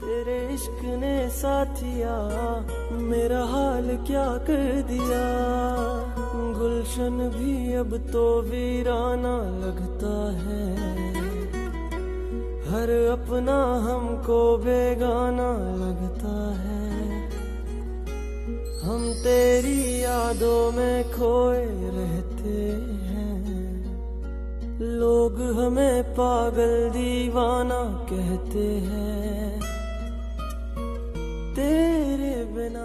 तेरे इश्क ने साथिया, मेरा हाल क्या कर दिया? गुलशन भी अब तो वीराना लगता है। हर अपना हमको बेगाना लगता है। हम तेरी यादों में खोए रहते हैं। लोग हमें पागल दीवाना कहते हैं। living